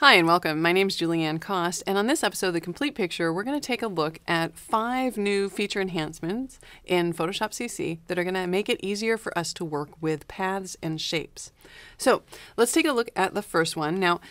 Hi and welcome. My name is Julieanne Kost, and on this episode of The Complete Picture, we're going to take a look at five new feature enhancements in Photoshop CC that are going to make it easier for us to work with paths and shapes. So let's take a look at the first one. Now,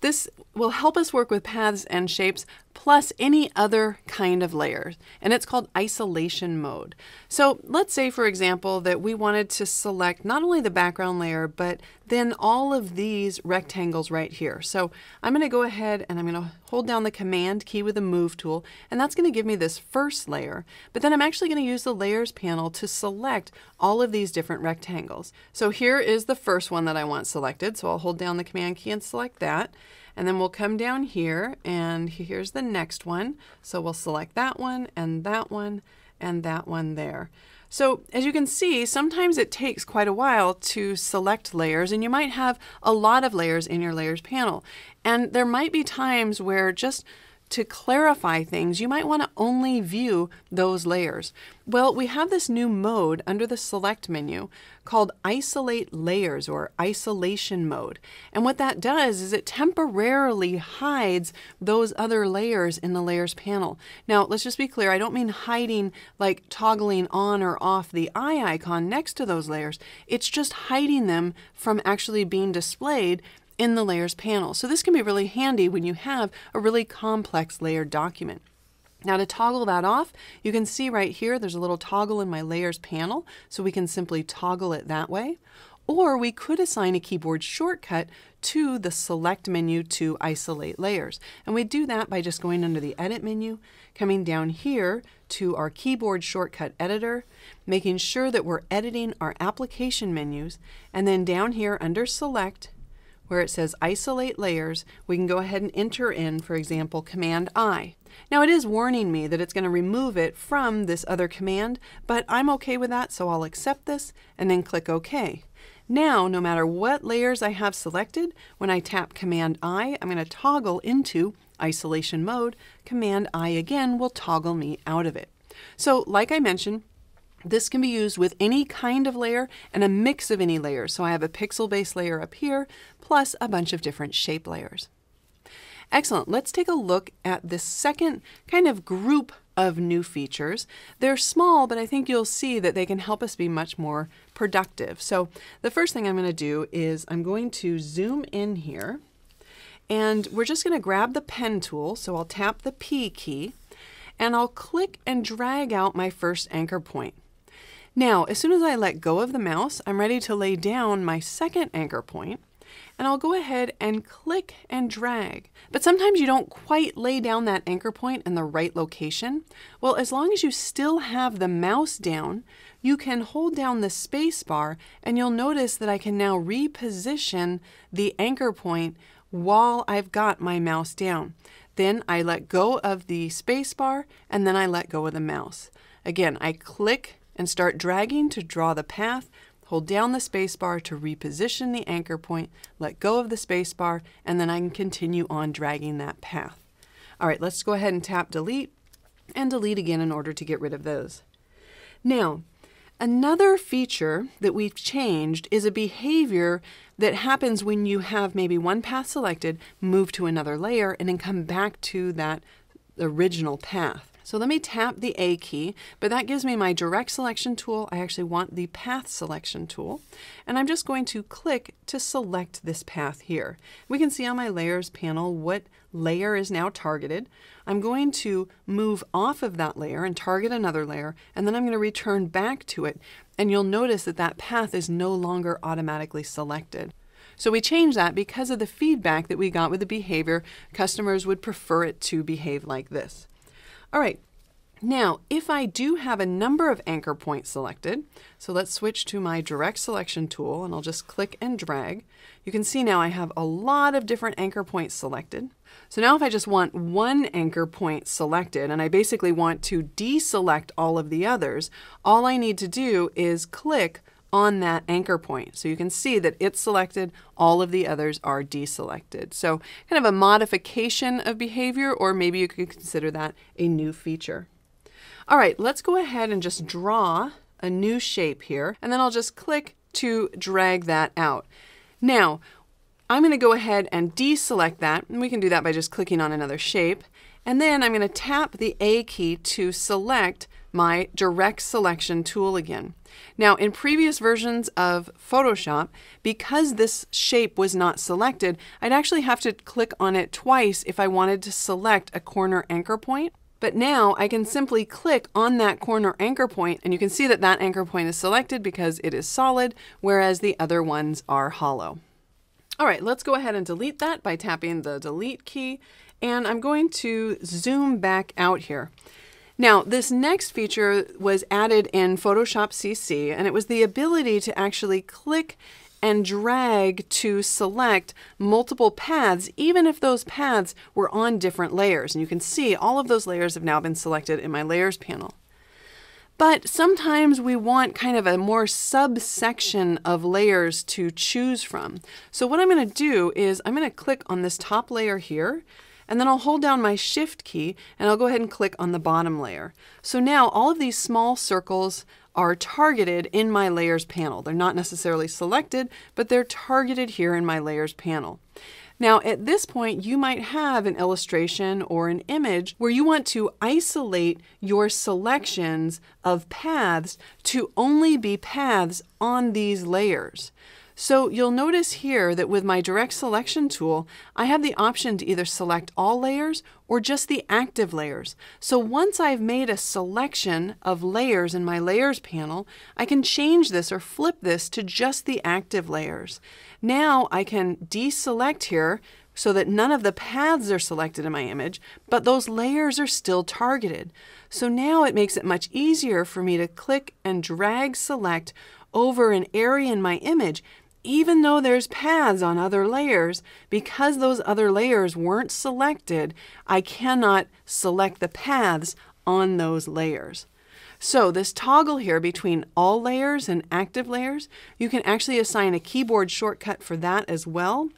this will help us work with paths and shapes plus any other kind of layers, and it's called isolation mode. So let's say, for example, that we wanted to select not only the background layer, but then all of these rectangles right here. So I'm going to go ahead and I'm going to hold down the Command key with the Move tool, and that's going to give me this first layer. But then I'm actually going to use the Layers panel to select all of these different rectangles. So here is the first one that I want selected, so I'll hold down the Command key and select that. And then we'll come down here and here's the next one. So we'll select that one and that one and that one there. So as you can see, sometimes it takes quite a while to select layers and you might have a lot of layers in your layers panel. And there might be times where just to clarify things, you might want to only view those layers. Well, we have this new mode under the Select menu called Isolate Layers or Isolation Mode. And what that does is it temporarily hides those other layers in the Layers panel. Now, let's just be clear, I don't mean hiding like toggling on or off the eye icon next to those layers. It's just hiding them from actually being displayed in the Layers panel. So this can be really handy when you have a really complex layered document. Now to toggle that off, you can see right here there's a little toggle in my Layers panel, so we can simply toggle it that way. Or we could assign a keyboard shortcut to the Select menu to isolate layers. And we do that by just going under the Edit menu, coming down here to our keyboard shortcut editor, making sure that we're editing our application menus, and then down here under Select, where it says isolate layers, we can go ahead and enter in, for example, Command I. Now it is warning me that it's going to remove it from this other command, but I'm okay with that, so I'll accept this and then click OK. Now, no matter what layers I have selected, when I tap Command I, I'm going to toggle into isolation mode. Command I again will toggle me out of it. So like I mentioned, this can be used with any kind of layer and a mix of any layer. So I have a pixel-based layer up here, plus a bunch of different shape layers. Excellent. Let's take a look at this second kind of group of new features. They're small, but I think you'll see that they can help us be much more productive. So the first thing I'm going to do is I'm going to zoom in here, and we're just going to grab the pen tool. So I'll tap the P key, and I'll click and drag out my first anchor point. Now, as soon as I let go of the mouse, I'm ready to lay down my second anchor point, and I'll go ahead and click and drag. But sometimes you don't quite lay down that anchor point in the right location. Well, as long as you still have the mouse down, you can hold down the space bar and you'll notice that I can now reposition the anchor point while I've got my mouse down. Then I let go of the space bar and then I let go of the mouse. Again, I click and start dragging to draw the path. Hold down the spacebar to reposition the anchor point, let go of the spacebar, and then I can continue on dragging that path. All right, let's go ahead and tap delete and delete again in order to get rid of those. Now, another feature that we've changed is a behavior that happens when you have maybe one path selected, move to another layer, and then come back to that original path. So let me tap the A key, but that gives me my direct selection tool. I actually want the path selection tool. And I'm just going to click to select this path here. We can see on my layers panel what layer is now targeted. I'm going to move off of that layer and target another layer, and then I'm going to return back to it. And you'll notice that that path is no longer automatically selected. So we changed that because of the feedback that we got with the behavior. Customers would prefer it to behave like this. All right, now, if I do have a number of anchor points selected, so let's switch to my direct selection tool and I'll just click and drag. You can see now I have a lot of different anchor points selected. So now if I just want one anchor point selected and I basically want to deselect all of the others, all I need to do is click on that anchor point. So you can see that it's selected, all of the others are deselected. So kind of a modification of behavior, or maybe you could consider that a new feature. All right, let's go ahead and just draw a new shape here, and then I'll just click to drag that out. Now, I'm going to go ahead and deselect that, and we can do that by just clicking on another shape. And then I'm going to tap the A key to select my direct selection tool again. Now, in previous versions of Photoshop, because this shape was not selected, I'd actually have to click on it twice if I wanted to select a corner anchor point. But now I can simply click on that corner anchor point and you can see that that anchor point is selected because it is solid, whereas the other ones are hollow. All right, let's go ahead and delete that by tapping the delete key. And I'm going to zoom back out here. Now, this next feature was added in Photoshop CC, and it was the ability to actually click and drag to select multiple paths, even if those paths were on different layers. And you can see all of those layers have now been selected in my layers panel. But sometimes we want kind of a more subsection of layers to choose from. So what I'm going to do is I'm going to click on this top layer here, and then I'll hold down my shift key and I'll go ahead and click on the bottom layer. So now all of these small circles are targeted in my layers panel. They're not necessarily selected, but they're targeted here in my layers panel. Now, at this point, you might have an illustration or an image where you want to isolate your selections of paths to only be paths on these layers. So you'll notice here that with my direct selection tool, I have the option to either select all layers or just the active layers. So once I've made a selection of layers in my layers panel, I can change this or flip this to just the active layers. Now I can deselect here so that none of the paths are selected in my image, but those layers are still targeted. So now it makes it much easier for me to click and drag select over an area in my image even though there's paths on other layers, because those other layers weren't selected, I cannot select the paths on those layers. So this toggle here between all layers and active layers, you can actually assign a keyboard shortcut for that as well.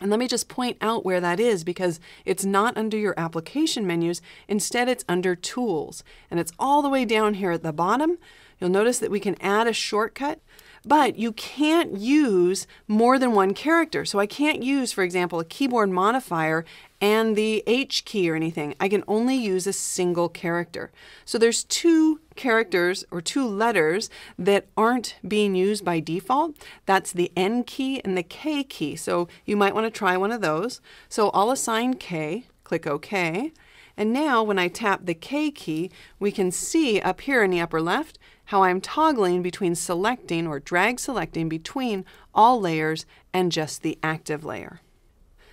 And let me just point out where that is because it's not under your application menus. Instead, it's under tools. And it's all the way down here at the bottom. You'll notice that we can add a shortcut. But you can't use more than one character. So I can't use, for example, a keyboard modifier and the H key or anything. I can only use a single character. So there's two characters or two letters that aren't being used by default. That's the N key and the K key. So you might want to try one of those. So I'll assign K, click OK. And now when I tap the K key, we can see up here in the upper left how I'm toggling between selecting or drag selecting between all layers and just the active layer.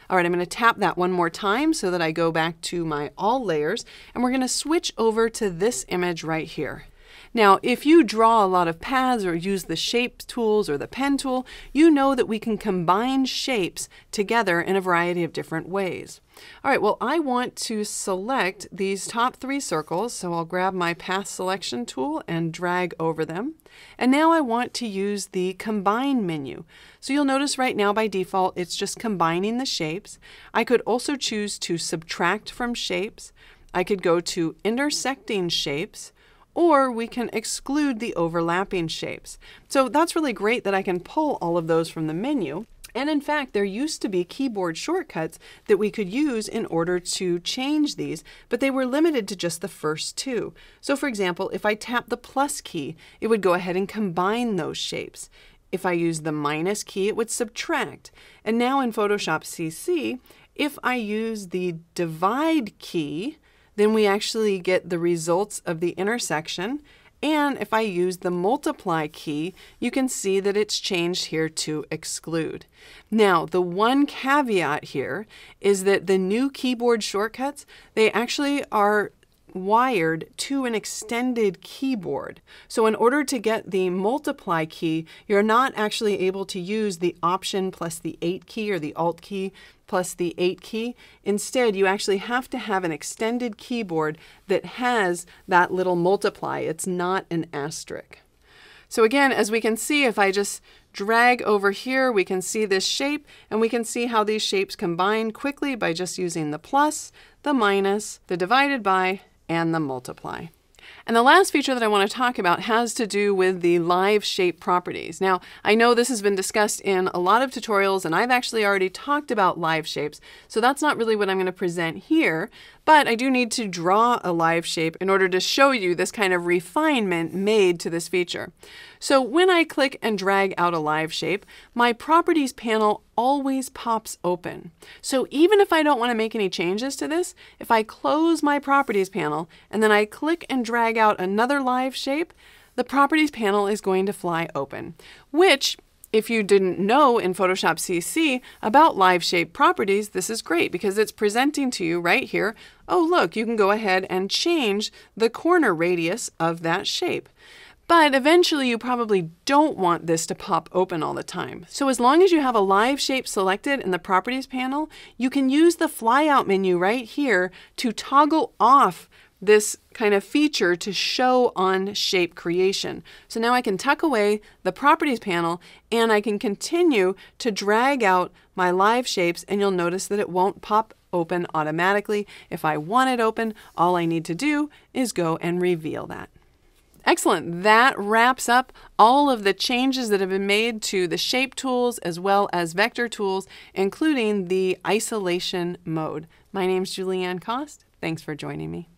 All right, I'm going to tap that one more time so that I go back to my all layers and we're going to switch over to this image right here. Now, if you draw a lot of paths or use the shape tools or the pen tool, you know that we can combine shapes together in a variety of different ways. All right, well, I want to select these top three circles, so I'll grab my path selection tool and drag over them. And now I want to use the combine menu. So you'll notice right now by default, it's just combining the shapes. I could also choose to subtract from shapes. I could go to intersecting shapes, or we can exclude the overlapping shapes. So that's really great that I can pull all of those from the menu. And in fact, there used to be keyboard shortcuts that we could use in order to change these, but they were limited to just the first two. So for example, if I tap the plus key, it would go ahead and combine those shapes. If I use the minus key, it would subtract. And now in Photoshop CC, if I use the divide key, then we actually get the results of the intersection. And if I use the multiply key, you can see that it's changed here to exclude. Now, the one caveat here is that the new keyboard shortcuts, they actually are wired to an extended keyboard. So in order to get the multiply key, you're not actually able to use the option plus the 8 key or the alt key plus the 8 key. Instead, you actually have to have an extended keyboard that has that little multiply. It's not an asterisk. So again, as we can see, if I just drag over here, we can see this shape, and we can see how these shapes combine quickly by just using the plus, the minus, the divided by, and the multiply. And the last feature that I want to talk about has to do with the live shape properties. Now, I know this has been discussed in a lot of tutorials, and I've actually already talked about live shapes, so that's not really what I'm going to present here, but I do need to draw a live shape in order to show you this kind of refinement made to this feature. So when I click and drag out a live shape, my properties panel always pops open. So even if I don't want to make any changes to this, if I close my properties panel and then I click and drag out another live shape, the properties panel is going to fly open, which if you didn't know in Photoshop CC about live shape properties, this is great because it's presenting to you right here, oh look, you can go ahead and change the corner radius of that shape. But eventually you probably don't want this to pop open all the time. So as long as you have a live shape selected in the properties panel, you can use the flyout menu right here to toggle off this kind of feature to show on shape creation. So now I can tuck away the properties panel and I can continue to drag out my live shapes and you'll notice that it won't pop open automatically. If I want it open, all I need to do is go and reveal that. Excellent. That wraps up all of the changes that have been made to the shape tools as well as vector tools, including the isolation mode. My name is Julieanne Kost. Thanks for joining me.